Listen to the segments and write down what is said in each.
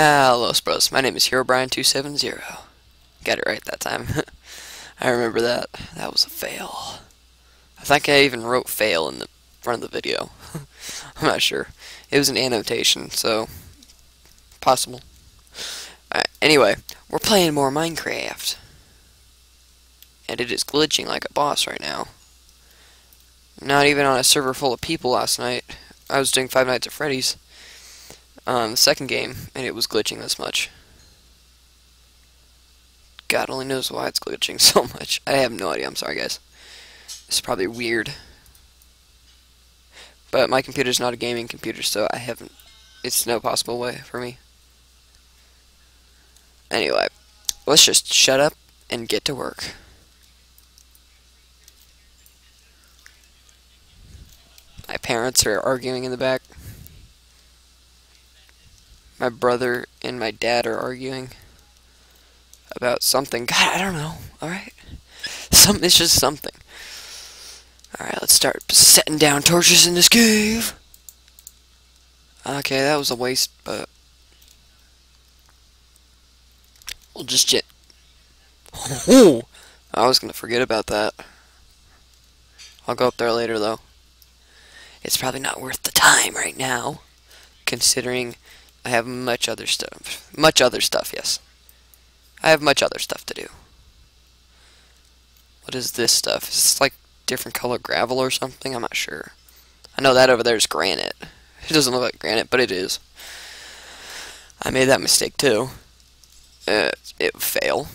Hello, Bros. My name is HeroBrian270. Got it right that time. I remember that. That was a fail. I think I even wrote fail in the front of the video. I'm not sure. It was an annotation, so possible. Anyway, we're playing more Minecraft. And it is glitching like a boss right now. Not even on a server full of people last night. I was doing Five Nights at Freddy's. Um, the second game, and it was glitching this much. God only knows why it's glitching so much. I have no idea. I'm sorry, guys. It's probably weird. But my computer's not a gaming computer, so I haven't... It's no possible way for me. Anyway, let's just shut up and get to work. My parents are arguing in the back. My brother and my dad are arguing about something. God, I don't know. Alright? Some, it's just something. Alright, let's start setting down torches in this cave. Okay, that was a waste, but... We'll just jet... Oh! I was gonna forget about that. I'll go up there later, though. It's probably not worth the time right now, considering I have much other stuff. Much other stuff, yes. I have much other stuff to do. What is this stuff? Is this like different color gravel or something? I'm not sure. I know that over there is granite. It doesn't look like granite, but it is. I made that mistake too. Uh, it fail.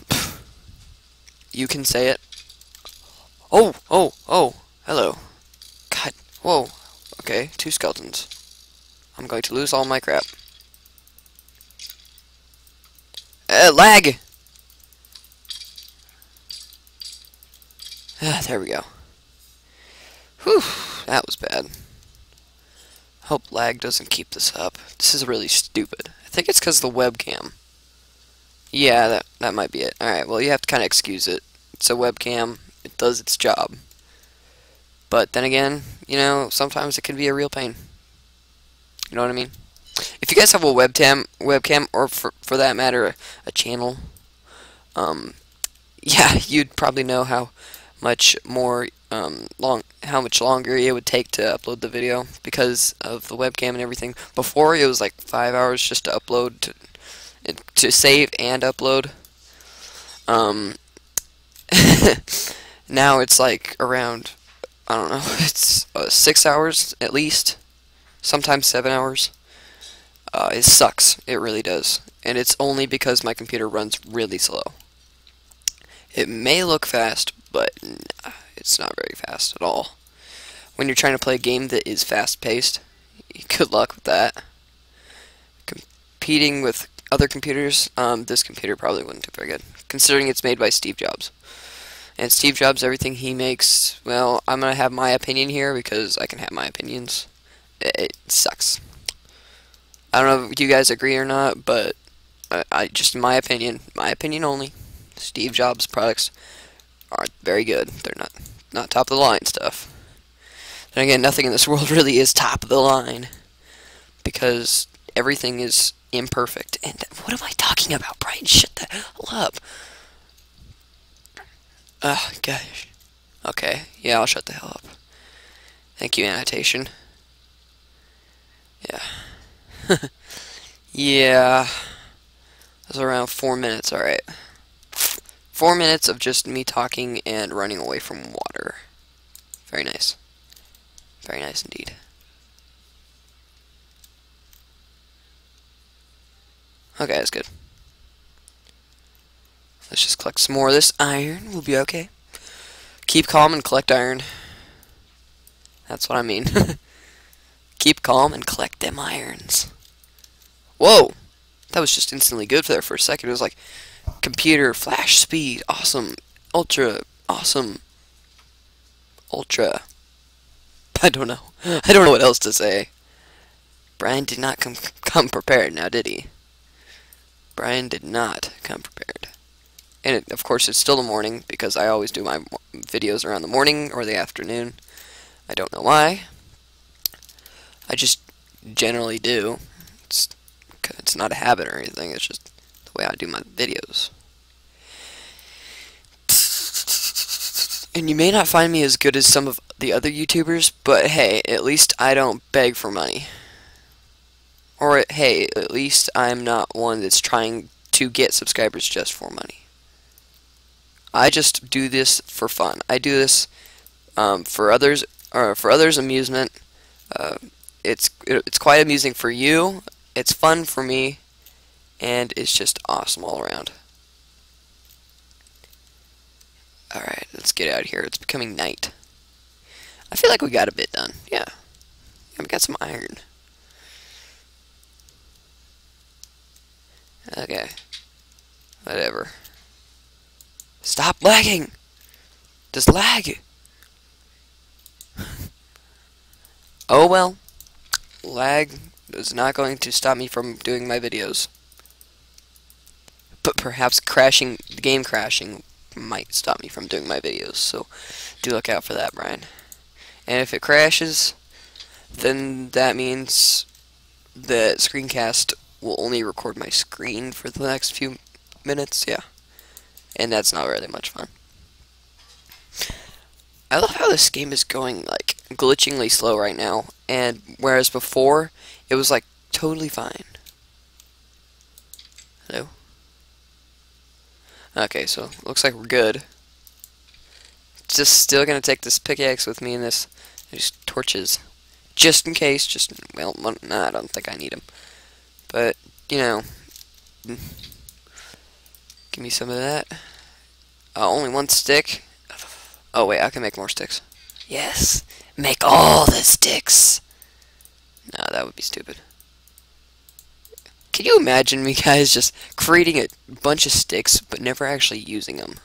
you can say it. Oh, oh, oh, hello. God, whoa. Okay, two skeletons. I'm going to lose all my crap. Uh, lag! Ah, there we go. Whew, that was bad. Hope lag doesn't keep this up. This is really stupid. I think it's because the webcam. Yeah, that, that might be it. Alright, well, you have to kind of excuse it. It's a webcam. It does its job. But then again, you know, sometimes it can be a real pain. You know what I mean? If you guys have a webcam, webcam, or for, for that matter, a, a channel, um, yeah, you'd probably know how much more um, long, how much longer it would take to upload the video because of the webcam and everything. Before it was like five hours just to upload to to save and upload. Um, now it's like around I don't know, it's uh, six hours at least, sometimes seven hours. Uh, it sucks, it really does, and it's only because my computer runs really slow. It may look fast, but it's not very fast at all. When you're trying to play a game that is fast-paced, good luck with that. Competing with other computers, um, this computer probably wouldn't do very good, considering it's made by Steve Jobs. And Steve Jobs, everything he makes, well, I'm going to have my opinion here because I can have my opinions. It, it sucks. I don't know if you guys agree or not, but I, I just in my opinion, my opinion only. Steve Jobs products are very good. They're not not top of the line stuff. And again, nothing in this world really is top of the line because everything is imperfect. And what am I talking about, Brian? Shut the hell up. Oh, gosh. Okay, yeah, I'll shut the hell up. Thank you, annotation. Yeah. yeah. That's around four minutes, alright. Four minutes of just me talking and running away from water. Very nice. Very nice indeed. Okay, that's good. Let's just collect some more of this iron. We'll be okay. Keep calm and collect iron. That's what I mean. Keep calm and collect them irons. Whoa! That was just instantly good for there for a second. It was like computer flash speed, awesome, ultra, awesome, ultra. I don't know. I don't know what else to say. Brian did not come come prepared now, did he? Brian did not come prepared and it, of course it's still the morning because I always do my videos around the morning or the afternoon. I don't know why. I just generally do. It's It's not a habit or anything. It's just the way I do my videos. And you may not find me as good as some of the other YouTubers, but hey, at least I don't beg for money. Or hey, at least I'm not one that's trying to get subscribers just for money. I just do this for fun. I do this um, for others or for others' amusement. Uh, it's it's quite amusing for you. It's fun for me, and it's just awesome all around. Alright, let's get out of here. It's becoming night. I feel like we got a bit done. Yeah. yeah we got some iron. Okay. Whatever. Stop lagging! Just lag! oh well. Lag is not going to stop me from doing my videos. But perhaps crashing, the game crashing might stop me from doing my videos, so do look out for that, Brian. And if it crashes, then that means the screencast will only record my screen for the next few minutes, yeah. And that's not really much fun. I love how this game is going, like, glitchingly slow right now, and whereas before, it was, like, totally fine. Hello? Okay, so looks like we're good. Just still gonna take this pickaxe with me and this these torches, just in case. Just well, nah, I don't think I need them. But you know, give me some of that. Uh, only one stick. Oh wait, I can make more sticks. Yes, make all the sticks. No, that would be stupid. Can you imagine me guys just creating a bunch of sticks but never actually using them?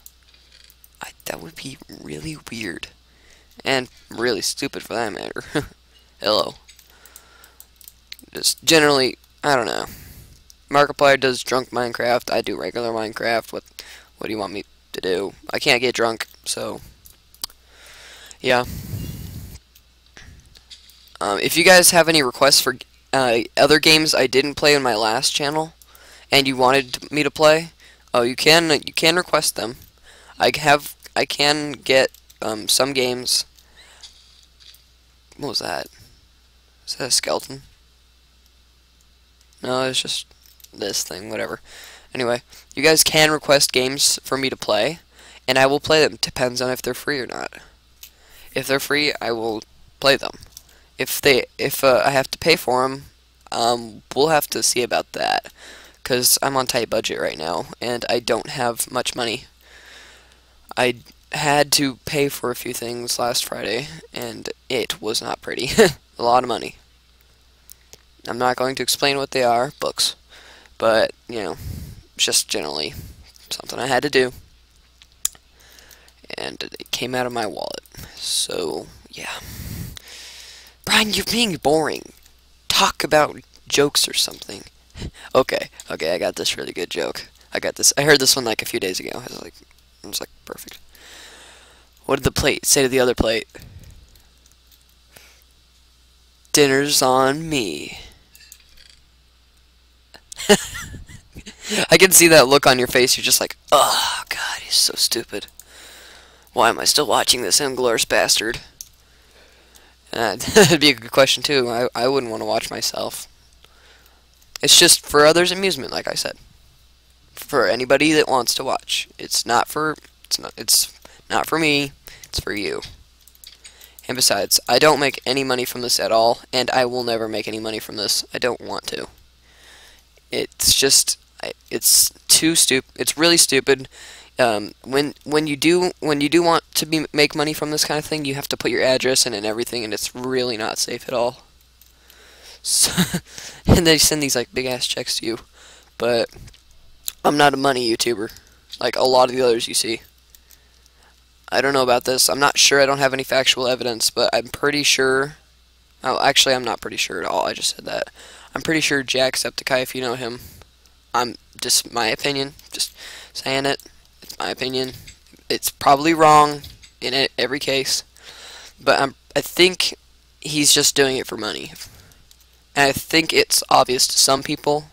I, that would be really weird. And really stupid for that matter. Hello. Just generally, I don't know. Markiplier does drunk Minecraft. I do regular Minecraft. What, what do you want me to do? I can't get drunk, so... Yeah. Um, if you guys have any requests for uh, other games I didn't play in my last channel, and you wanted me to play, oh, you can you can request them. I have I can get um, some games. What was that? Is that a skeleton? No, it's just this thing. Whatever. Anyway, you guys can request games for me to play, and I will play them. Depends on if they're free or not. If they're free, I will play them if they if uh, I have to pay for them, um, we'll have to see about that because I'm on tight budget right now and I don't have much money. I had to pay for a few things last Friday and it was not pretty. a lot of money. I'm not going to explain what they are, books, but you know, just generally something I had to do. And it came out of my wallet. So, yeah. Brian, you're being boring. Talk about jokes or something. okay, okay, I got this really good joke. I got this. I heard this one like a few days ago. I was like, I was like, perfect. What did the plate say to the other plate? Dinner's on me. I can see that look on your face. You're just like, oh, God, he's so stupid. Why am I still watching this inglorious bastard? Uh, that'd be a good question too. I I wouldn't want to watch myself. It's just for others' amusement, like I said. For anybody that wants to watch. It's not for it's not it's not for me. It's for you. And besides, I don't make any money from this at all, and I will never make any money from this. I don't want to. It's just it's too stupid. It's really stupid um, when when you do when you do want to be make money from this kind of thing, you have to put your address in and everything, and it's really not safe at all. So, and they send these like big ass checks to you, but I'm not a money YouTuber like a lot of the others you see. I don't know about this. I'm not sure. I don't have any factual evidence, but I'm pretty sure. Oh, actually, I'm not pretty sure at all. I just said that. I'm pretty sure Jacksepticeye, if you know him. I'm just my opinion, just saying it my opinion. It's probably wrong in every case, but I'm, I think he's just doing it for money. And I think it's obvious to some people,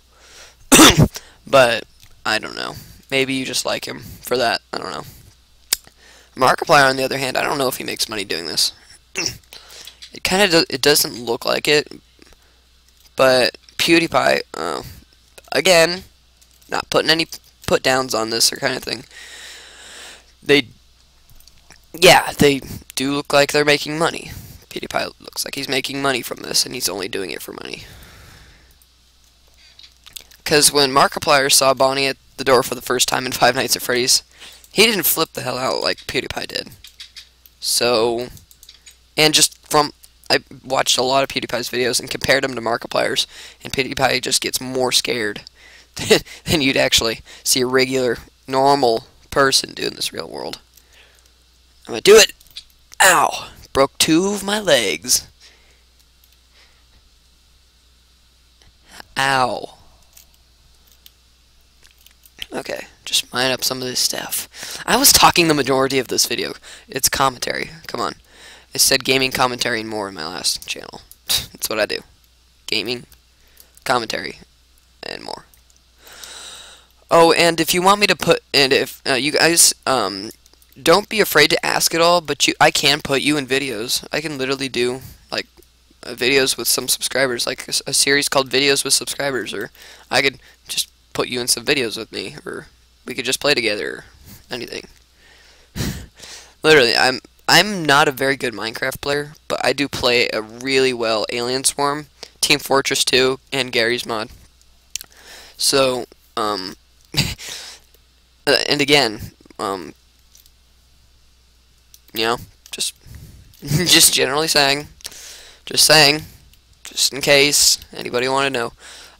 but I don't know. Maybe you just like him for that. I don't know. Markiplier, on the other hand, I don't know if he makes money doing this. it kind of do it doesn't look like it, but PewDiePie, uh, again, not putting any put downs on this or kind of thing. They, yeah, they do look like they're making money. PewDiePie looks like he's making money from this, and he's only doing it for money. Because when Markiplier saw Bonnie at the door for the first time in Five Nights at Freddy's, he didn't flip the hell out like PewDiePie did. So, and just from, I watched a lot of PewDiePie's videos and compared them to Markiplier's, and PewDiePie just gets more scared than you'd actually see a regular, normal person do in this real world. I'm gonna do it! Ow! Broke two of my legs. Ow. Okay, just mine up some of this stuff. I was talking the majority of this video. It's commentary. Come on. I said gaming commentary and more in my last channel. That's what I do. Gaming, commentary, and more. Oh, and if you want me to put, and if uh, you guys, um, don't be afraid to ask it all, but you, I can put you in videos. I can literally do, like, uh, videos with some subscribers, like a, a series called Videos with Subscribers, or I could just put you in some videos with me, or we could just play together, or anything. Literally, I'm I'm not a very good Minecraft player, but I do play a really well Alien Swarm, Team Fortress 2, and Garry's Mod. So, um, uh, and again, um, you know, just, just generally saying, just saying, just in case anybody want to know,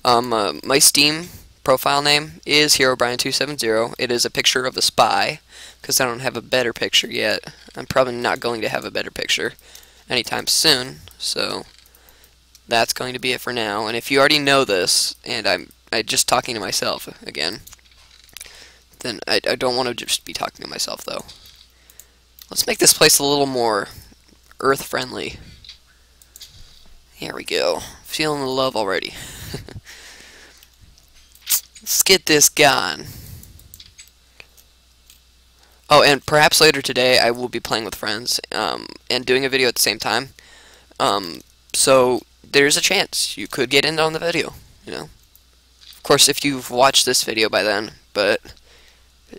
um, uh, my Steam profile name is HeroBrian270. It is a picture of a spy, because I don't have a better picture yet. I'm probably not going to have a better picture anytime soon, so that's going to be it for now. And if you already know this, and I'm I just talking to myself again, then I, I don't want to just be talking to myself, though. Let's make this place a little more earth-friendly. Here we go. Feeling the love already. Let's get this gone. Oh, and perhaps later today I will be playing with friends um, and doing a video at the same time. Um, so there's a chance you could get in on the video, you know. Of course, if you've watched this video by then, but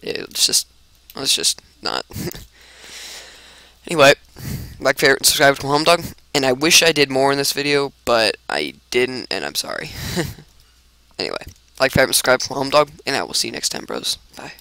it's just, it's just not. anyway, like, favorite, subscribe to Home Dog, and I wish I did more in this video, but I didn't, and I'm sorry. anyway. Like, favorite, subscribe from Home Dog, and I will see you next time, bros. Bye.